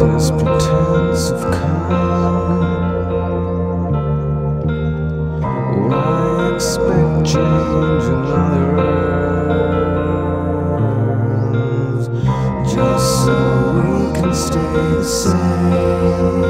this pretense of expect change in just so we can stay the same?